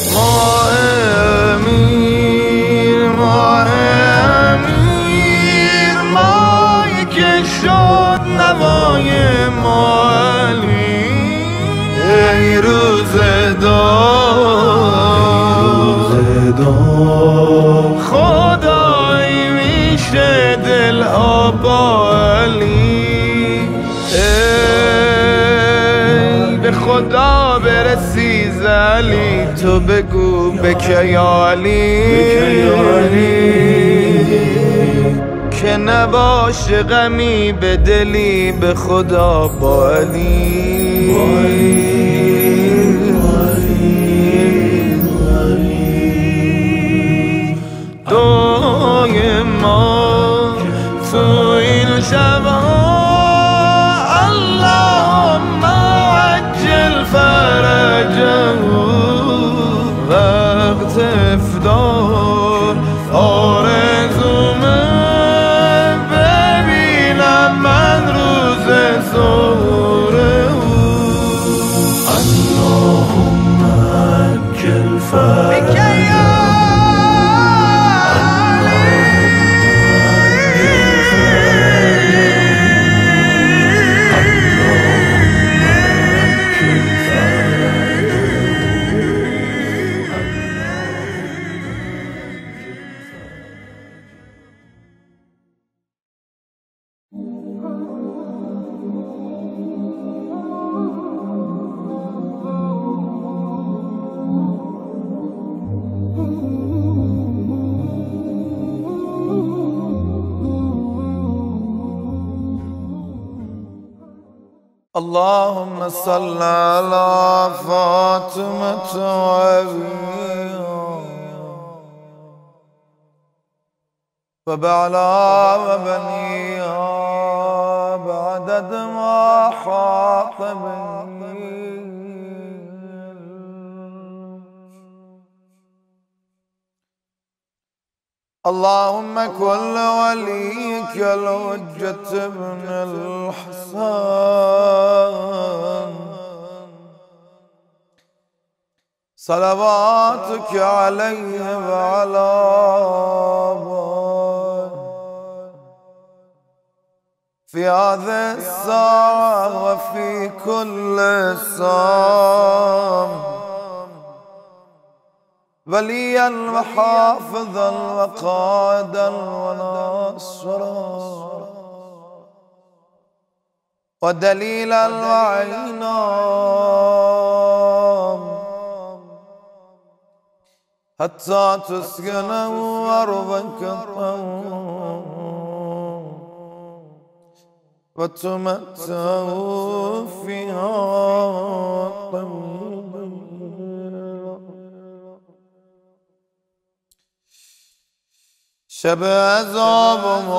ما زلی تو بگو به که نباشه غمی به دلی به خدا با علی. دعای ما تو این شبا اللهم عجل فرجه. life. وبعلى وبنيها بعدد ما حاط اللهم كل وليك الحجة ابن الحسن. صلواتك عليه وعلى في هذه الساعة وفي كل ساعة وليا وحافظا وقائدا وناصرا ودليلا وعينا. حتى تسكنه أرضك وتمتعوا فيها طويلا شب عذاب و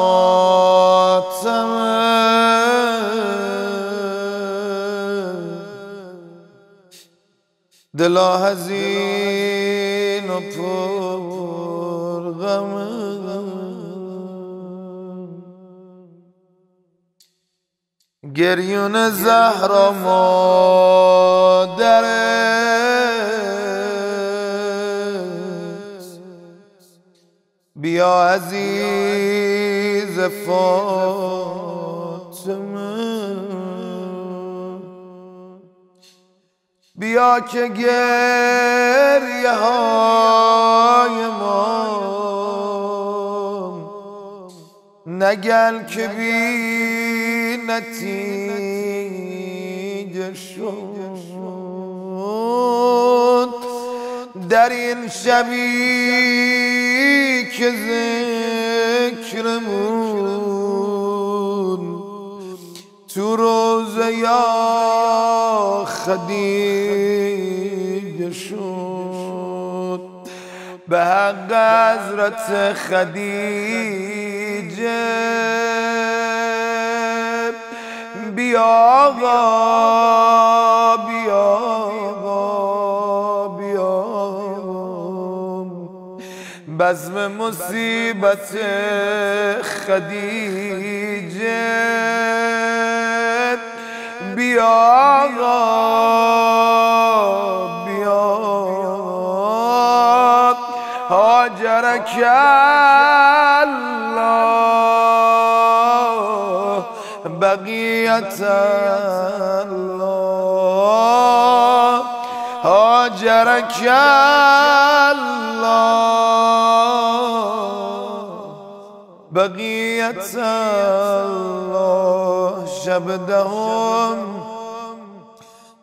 دلا هزین و پر غم. گریون زهرا مادرت بیا عزیز فاطمه. بیا که گریه های ما نگل که بی نتیجه شد در این شبی که ذکرمون تو روزه یا خدیجه شد به حق حضرت خدیجه بیا آقا بیا آقا بیا. بزم مصیبت خدیجه. بیا آقا بیا. هاجرك الله بقية الله. هاجرك الله. بقية الله. شب دهم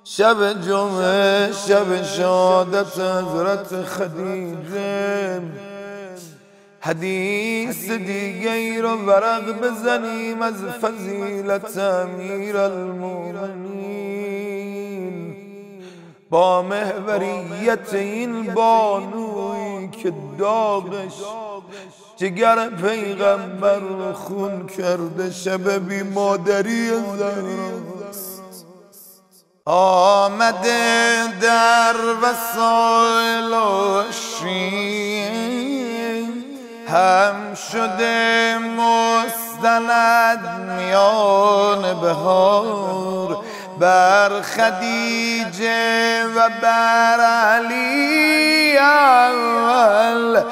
شب جمعه. شب شادت حضرت خدیجه. حدیث دیگه رو ورق بزنیم از فضیلت امیر المومنین با محوریت این بانوی که داغش جگر پیغمبر خون کرده شب بی مادری زهراست آمده در وسایل و هم شده مستند میان بهار بر خدیجه و بر علی اول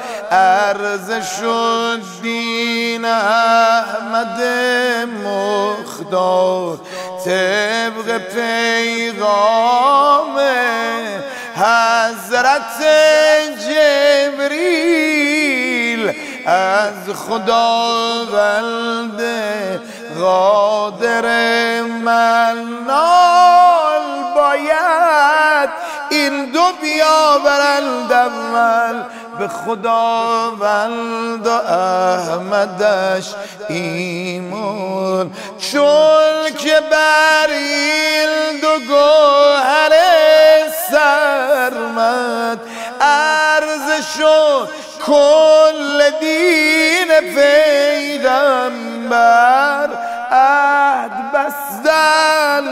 شد دین احمد مختار طبق پیغام حضرت جبریل از خداوند قادر منال باید این دو بیاورند اول به خداوند و احمدش ایمان چون که بر این دو گوهر سرمد شد کل دین پیغمبر عهد بستن.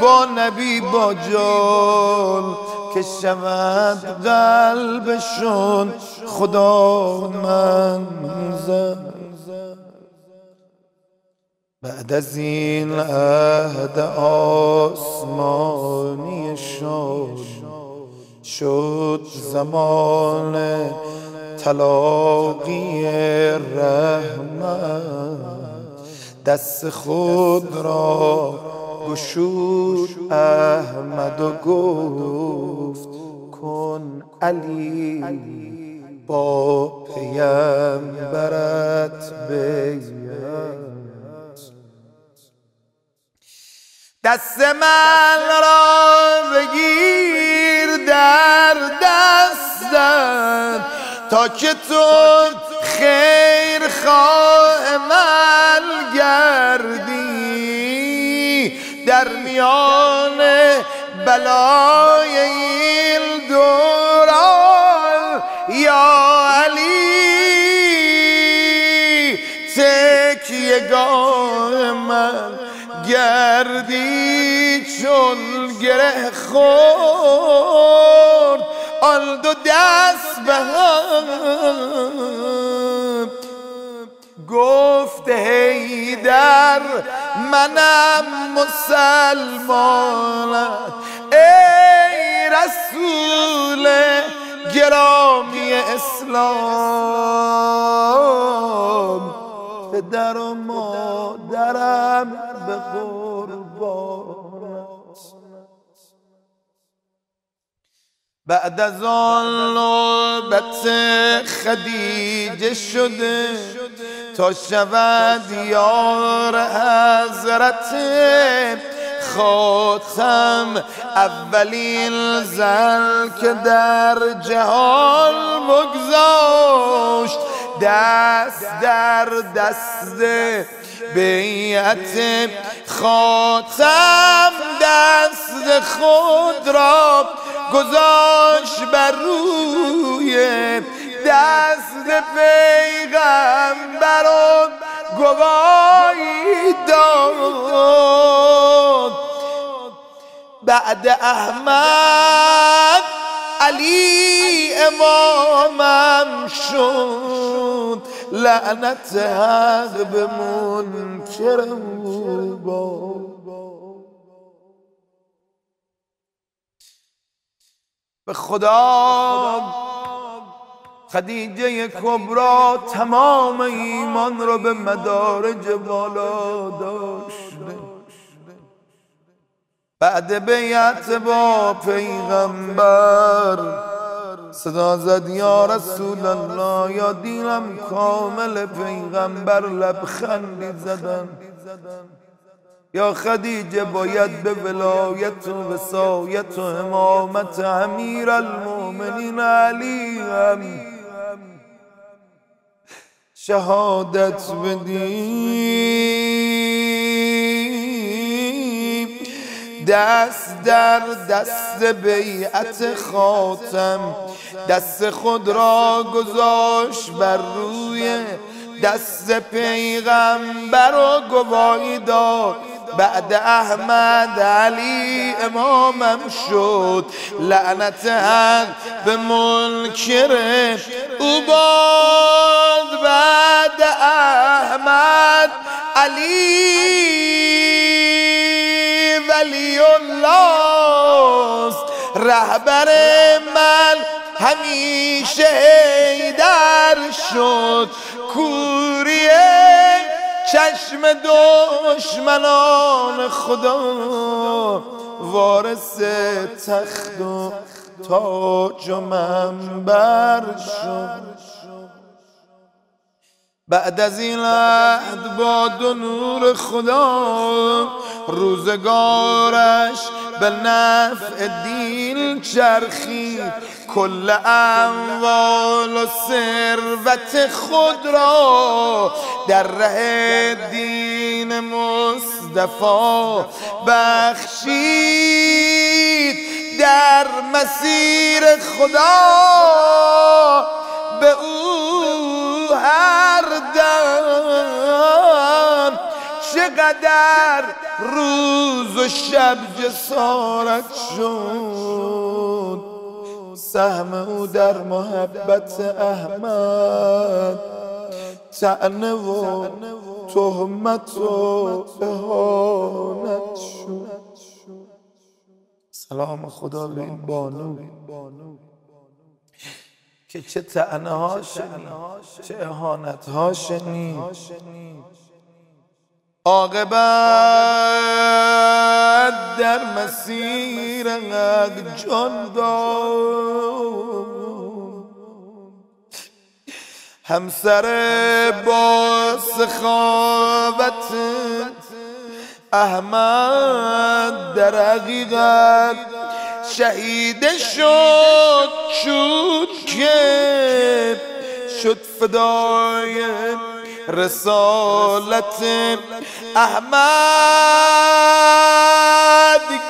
با نبی با جان که شود قلبشون. خدا منزل بعد از این عهد آسمانی شد. شد زمان تلاقی رحمت. دست خود را گشود احمد و گفت کن علی با پیمبرت بیت دست من را بگیر در دستم. تا که تو خیر خواه من گردی. در میان بلای این دوران یا علی تکیگاه من گردی چون گره خورد. آن دو دست به هم. گفت هیدر منم مسلمانم ای رسول گرامی اسلام. پدر و مادرم به قربانت بعد از آن نوبت خدیجه شده. تا شود یار حضرت خاتم اولین زن که در جهان مگذاشت دست در دست بیعت خاتم دست خود را گذاشت بر روی دست پیغمبر و گواهی داد. بعد احمد علی امامم شد. لعنت حق به منکر با به خدا. خدیجه کبرا تمام ایمان رو به مدارج بالا داشته. بعد بیعت با پیغمبر. صدا زد یا رسول الله یا دیرم کامل پیغمبر. لبخندی زدن یا خدیجه باید به ولایت و وسایت و امامت امیر المومنین علی هم شهادت بدیم. دست در دست بیعت خاتم دست خود را گذاشت بر روی دست پیغمبر و گواهی داد. بعد احمد علی امامم شد. لعنت حق به منکر او باد. بعد احمد علی ولی الله رهبر من همیشه در شد. کوریه چشم دشمنان خدا وارث تخت و تاج و منبر شد. بعد از این عهد با دو نور خدا روزگارش به نفع دین چرخید کل اموال و ثروت خود را در ره دین مصطفی بخشید. در مسیر خدا به او هر دم چقدر روز و شب جسارت شد. سهم او در محبت احمد تعنه و تهمت و اهانت شد. سلام خدا به این بانو. که چه تعنه ها چه اهانت ها شنید. عاقبت در مسیر حق جان همسر با سخاوت احمد در حقیقت شهید شد شد که شد فدای رسالت احمد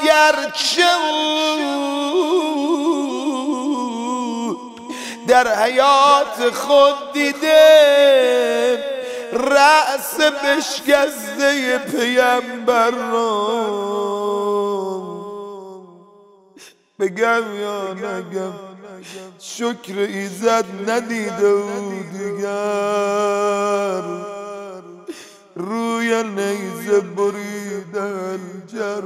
گرچه در حیات خود دیده رأس بشکسته پیمبر را بگم یا نگم؟ شکر ایزد ندیده او دیگر. روی نیزه بریدن جر.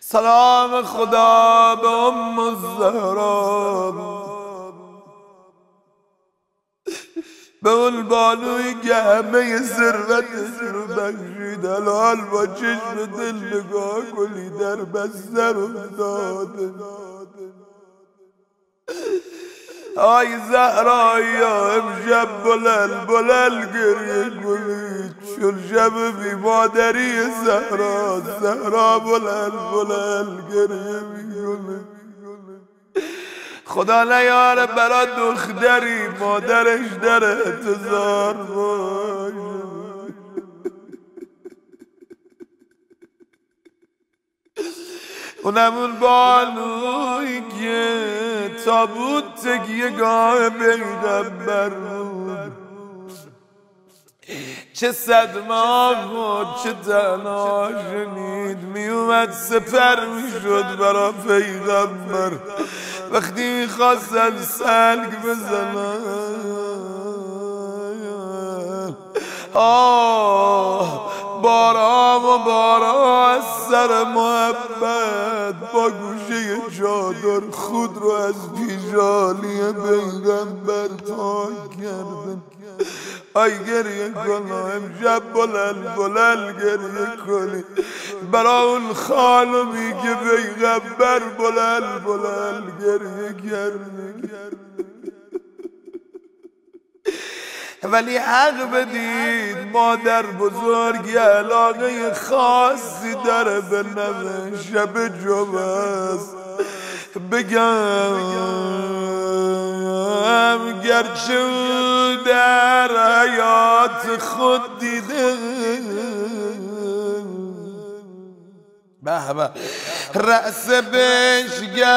سلام خدا به ام الزهرا. به اون بانوی که همه ثروتش رو بخشید. الان با چشم دل نگاه کنی در بستر افتاده. آی زهرایی امشب بلل بلل گریه کنید چون شب بی مادری زهرا زهرا بلل بلل گریه می‌کنه خدا نیاره برا دختری مادرش در انتظار باشه. اونم اون بانوی که تابوت تکیه گاه بود چه صدمه بود چه تنها شنید میومد سپر می‌شد برا پیغمبر. وقتی می‌خواستن سلگ بزنن آه بارا و بارا از سر محبت با گوشه چادر خود رو از پیجالی پیغمبر پاک کردن آی گریه کن امشب بلل بلل گریه کنی. برا اون خانمی که پیغمبر بلل بلل گریه کردی ولی حق بدید مادر بزرگی علاقه خاصی داره به نوه شب جمعه بگم گرچه در حیات خود دیده به رأس بشگسته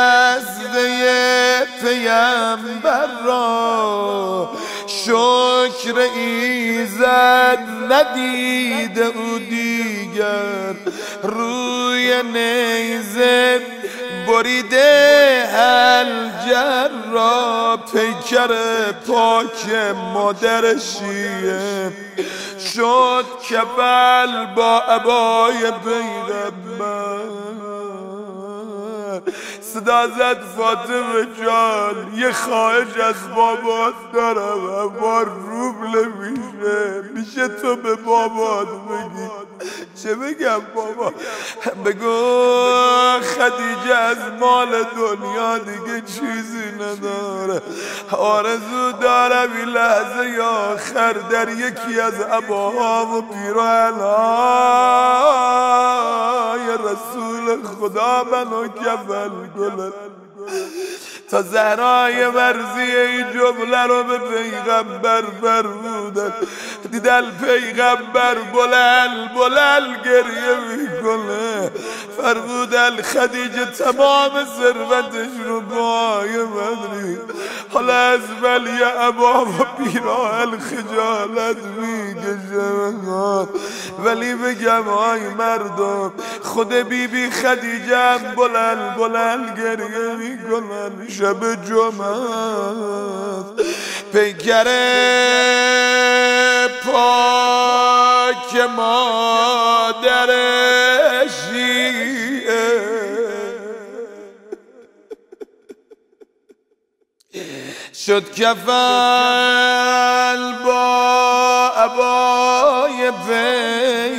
پیمبر را شکر ایزد ندیده او دیگر. روی نیزه بریده الجر را پیکر پاک مادر شیه شد کفل با عبای پیغمبر صدا زد فاطمه جان یه خواهش از بابات دارم اما روبل میشه میشه تو به بابات بگی. چه بگم بابا؟ بگو. خدیجه از مال دنیا دیگه چیزی نداره. آرزو دارم این لحظه آخر در یکی از عباها و پیراهنهای رسول خدا منو کفل گلت تا زهرای مرزی این جمله رو به پیغمبر فرمودن دیدن پیغمبر بلل بلل گریه می‌کنه. فرمودن خدیجه تمام ثروتش رو بای من حالا از ولی ابا و پیراهن خجالت می‌کشه ولی بگم آی مردم خود بیبی بی خدیجه بلل بلل گریه می‌کنن. شب جمعه پیکر پاک مادر شیعه. شد کفل با عبای پیغمبر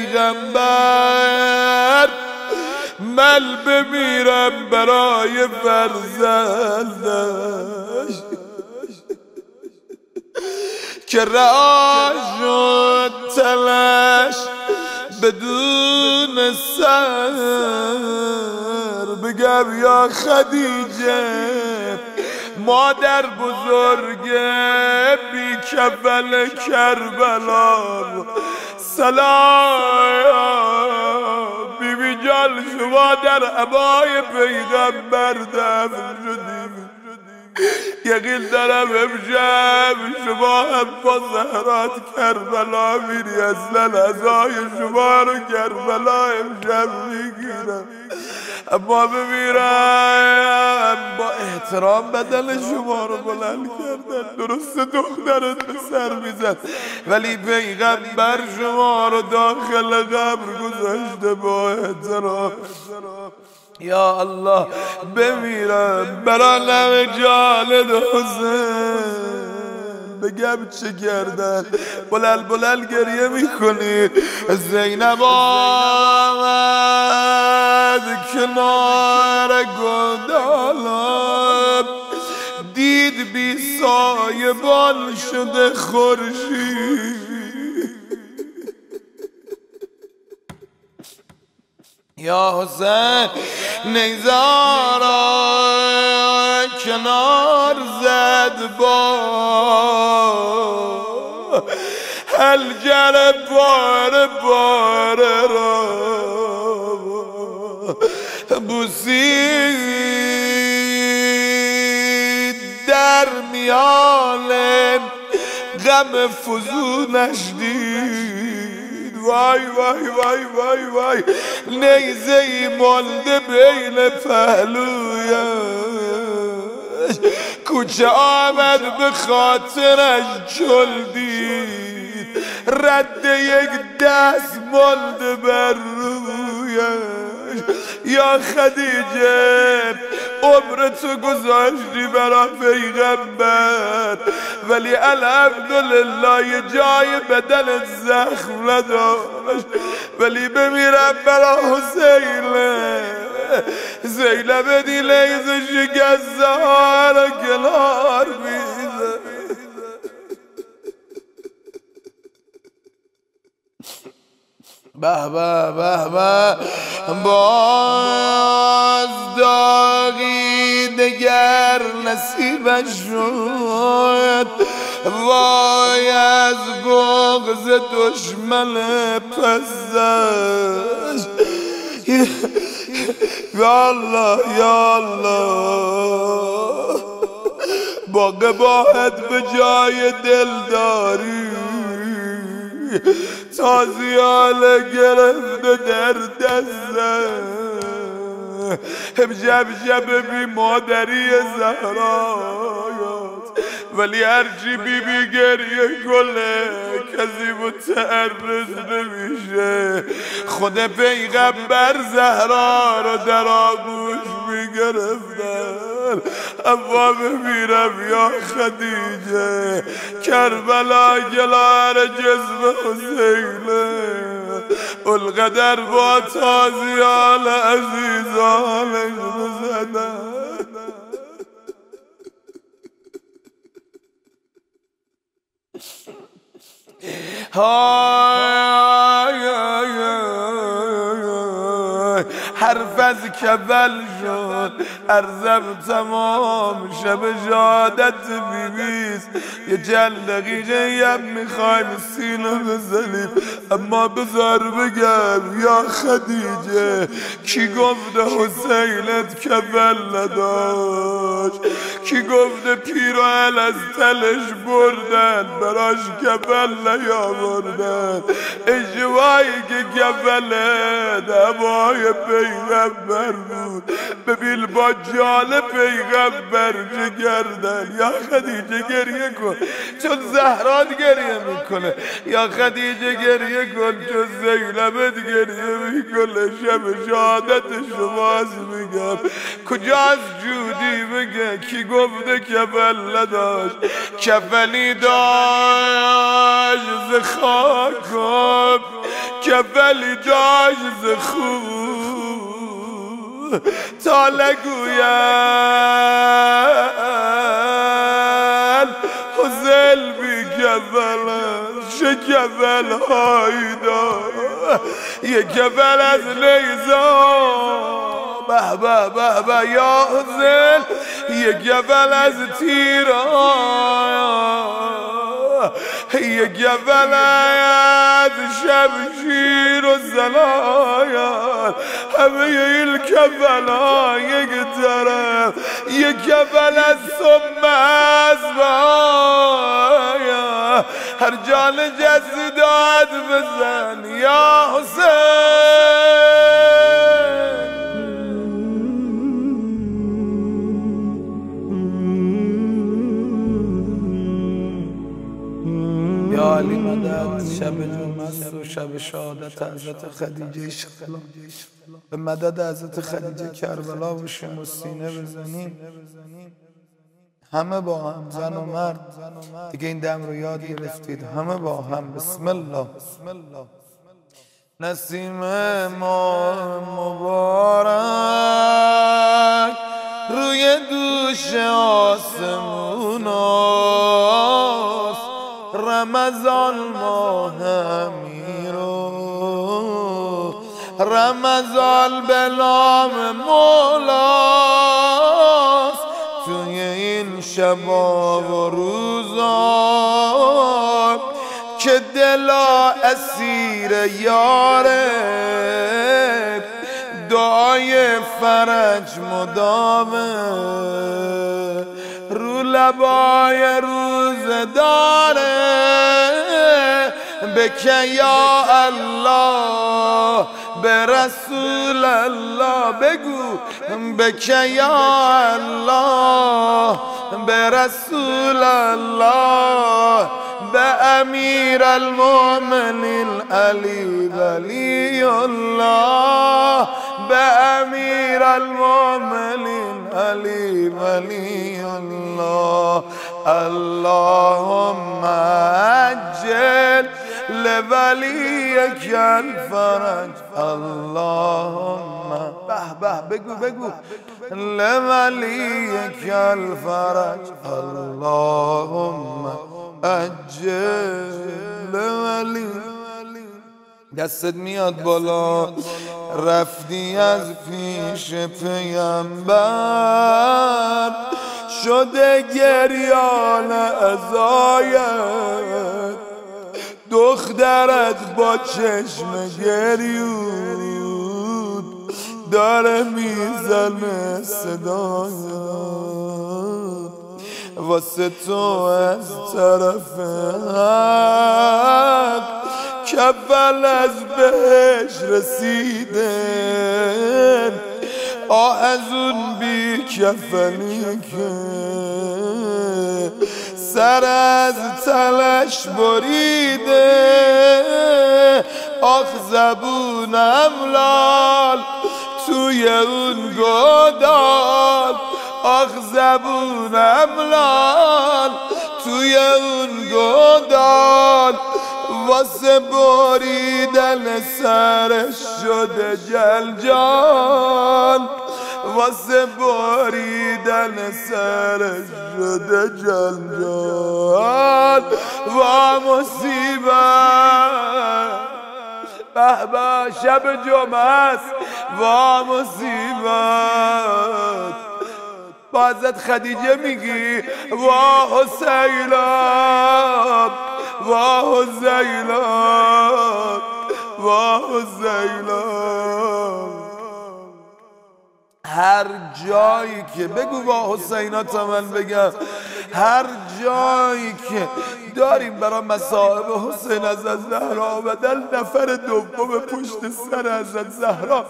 مل بمیرم برای فرزندش. که رعا شد تلش بدون سر بگم یا خدیجه مادر بزرگه بی کفل کربلا. سلام. شما در عبای پیغمبر دفن شدیم. یقین دارم امشب شما هم با زهرات کربلا میری. اصلا ازای شما رو کربلا امشب می‌گیرم. اما بمیرم با احترام بدل شما رو بلند کردن. درست دخترت به سر می‌زد. ولی پیغمبر شما رو داخل قبر گذاشته با احترام یا الله بمیرم برا نم جان حسین بگم چه کردن بلل بلل گریه می‌کنی. زینب آمد کنار گندالم دید بی سایبان شده خورشید. یا حسین نیزارا کنار زد با. الجر بار بار را. بوسید در میان غم فزونش دید. وای وای وای وای وای. نیزه ای مانده بین پهلویش. کوچه آمد به خاطرش چل دید رد یک دست مالده بر رویش. یا خدیجه عمر تو گذاشتی برا پیغمبر. ولی الحمدلله یه جای بدن زخم نداشت. ولی بمیرم برا حسینه. زینب دی لیز شکسته ها را کنار میزه به به به به. باز داغی دگر نصیبش شد. وای از بغز دشمن پزش یا الله یا الله با قباحت به جای دلداری. تازیال گرفته در هم جب جب بی مادری زهرایات ولی هرچی بی بی گریه کله کسی متعرض نمیشه. خود پیغمبر زهرا رو در آغوش می‌گرفتن. اما بمیرم یا خدیجه کربلا گلار جزم حسینه. القدر با تازیال عزیزانش بزدن حرف از کبل شد ارزم تمام شب جادت بیبیست یه چند دقیقه یم می‌خوایم سینه بزنیم اما بذار بگم یا خدیجه کی گفته حسینت کبل نداشت کی گفته پیرال از تلش بردن؟ براش کبل نیاوردن. اجوایی که کبله دمای پیغمبر بود. ببین با جال پیغمبر گردن. یا خدیجه گریه کن چون زهرات گریه می‌کنه. یا خدیجه گریه کن چون زینبت گریه می‌کنه. شب شهادت شماز میگم. کجا از جودی؟ بگه کی گفته کفل نداشت؟ کفلی داشت ز خاکم کفلی داشت ز خوب تا لگوین حزل بی کفل شکفل هایی دار یه کفل از لیزان به به به به یا حسین. یه گول از تیران یه گول از شمشیر و زلایان همه این کفلا یک طرف یه گول از سم از هر جان جزداد بزن یا حسین. یا علی مدد شب جمعه و شب شهادت حضرت خدیجه شکلا به مدد حضرت خدیجه کربلا و سینه بزنیم. همه با هم زن و مرد. دیگه این دم رو یاد گرفتید. همه با هم. بسم الله. نسیم ما مبارک. روی دوش آسموناست رمضان ماه میرو رمضان به نام مولاست. توی این شبا و روزا که دلا اسیر یاره. دعای فرج مدامه رو لبای روز داره بکه یا الله به رسول الله بگو بکه یا الله به رسول الله به امیر المؤمنین علی ولی الله به امیر المؤمنین ألي ولي الله. اللهم أجل لوليك الفرج. اللهم به به بقو بقو. لوليك الفرج. اللهم أجل لوليك دستت میاد بالا. رفتی از پیش پیامبر. شده گریان ازایت. دخترت با چشم گریود. داره می‌زنه صدایت. واسه تو از طرف حق. کفل از بهش رسیده آه از اون بی کفلی که سر از تلش بریده. آخ زبونم لال توی اون گدال آخ زبونم لال توی اون گدال واسه بریدن سرش شده جلجان واسه بریدن سرش شده جلجان و مصیبت. به به شب جمعه است و مصیبت. با حضرت خدیجه میگی. وا حسیلم وا حسیلم وا حسیلم هر جایی که بگو با حسینا تا من بگم هر جایی که داریم برای مصائب حسین از زهرا آمدن. نفر دوم پشت سر حضرت زهرا.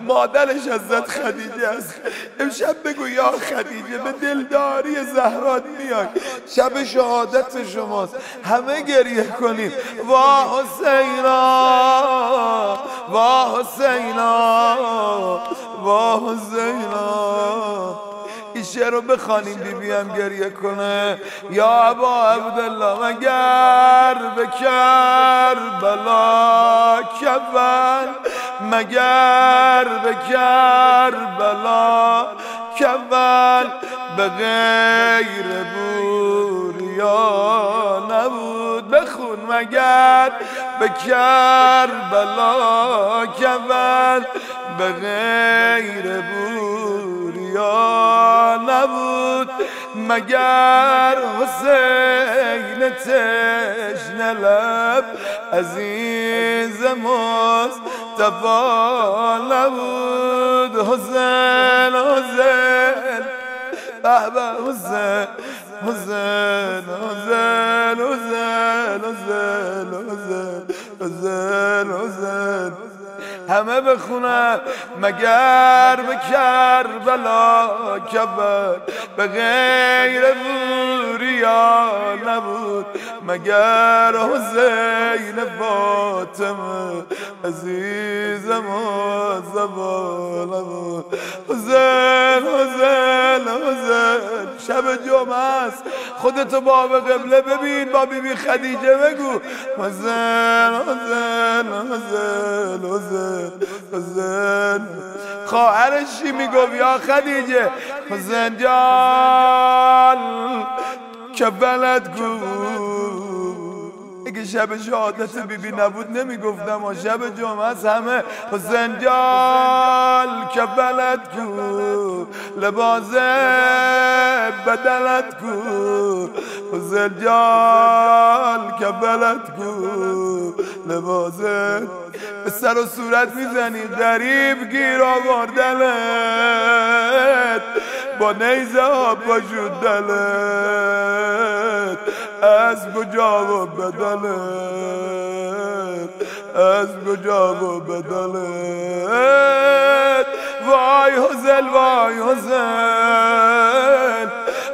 مادرش حضرت خدیجه است. امشب بگو یا خدیجه به دلداری زهرا میای. شب شهادت شماست. همه گریه کنیم. وا حسینا وا حسینا وا حسینا. شعر رو بخوانیم بیبی گریه کنه. یا ابا عبدالله مگر به کربلا کفن مگر به کربلا کفن به غیر بوریا نبود. بخون مگر به کربلا کفن به غیر بوریا نبود مگر حسین تشن لب. عزیز مصطفا نبود. حسین حسین. به به حسین حسین حسین حسین حسین حسین حسین. همه بخونن مگر به کربلا کبر به غیر بوریا نبود مگر حسین فاطمه عزیزم و زبان نبود حسین حسین حسین شب جمعه است. خودتو باب قبله ببین با بیبی خدیجه بگو. حسین حسین حسین حسین. حسین. خواهرش چی می‌گفت؟ یا خدیجه. حسین جان که بلد گو. اگه شب شهادت بیبی نبود؟ نمی‌گفتم. و شب جمعه از همه. حسین جان که بلد کو؟ لباس بدلت کو؟ حسین جان که بلد کو؟ لباس به سر و صورت می‌زنی. غریب گیر آوردنت. با نیزه ها پاشود دلت. از کجا و بدلت از کجا و بدلت وای حسین وای حسین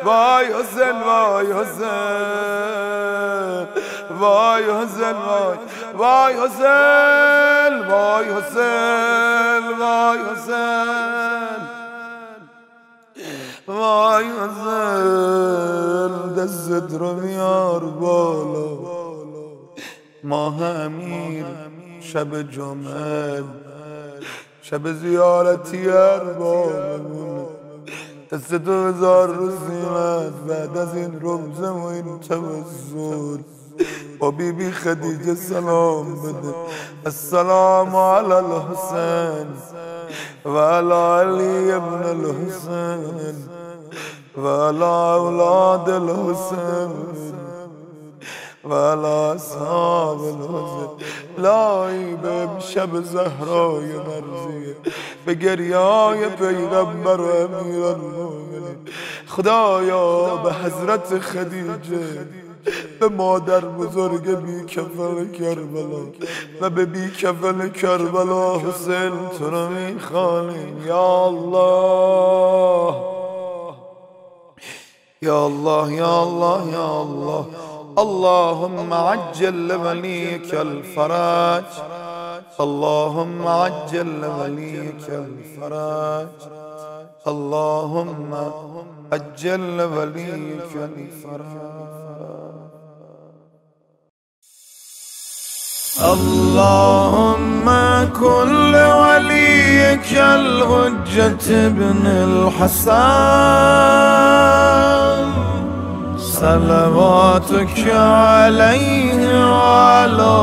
وای حسین وای حسین وای حسین وای وای حسین وای حسین وای حسین. وای حسین دست رو میار بالا. ماه امیر شب جمعه. شب زیارتی اربابمونه دست تو هزار روز نیمت بعد از این روزه و این توسل با بی بی خدیجه سلام بده. السلام علی الحسین و علی ابن الحسین و علی اولاد الحسین و علی اصحاب الحسین. لای به شب زهرای مرزیه به گریای پیغمبر و امیر المومنین خدایا به حضرت خدیجه به مادر بزرگ بی کفل کربلا و به بی کفل کربلا حسین تو رو می‌خوانیم یا الله. یا الله یا الله یا الله. اللهم عجل لوليك الفرج اللهم عجل لوليك الفرج اللهم عجل لوليك الفرج اللهم كل وليك الحجة ابن الحسن صلواتك عليه وعلى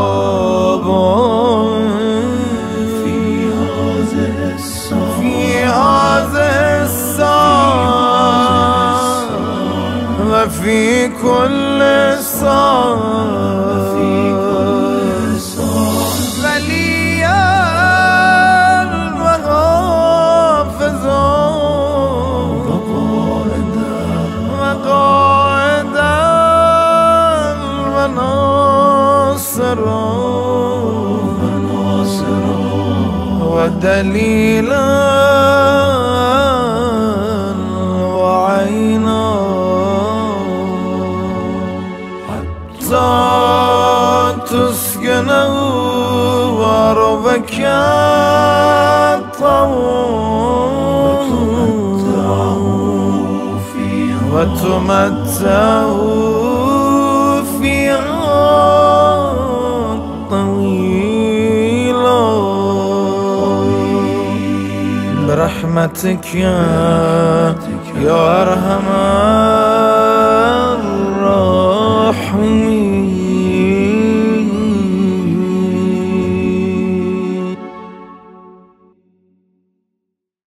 في هذا وفي كل صوم ودليلا te que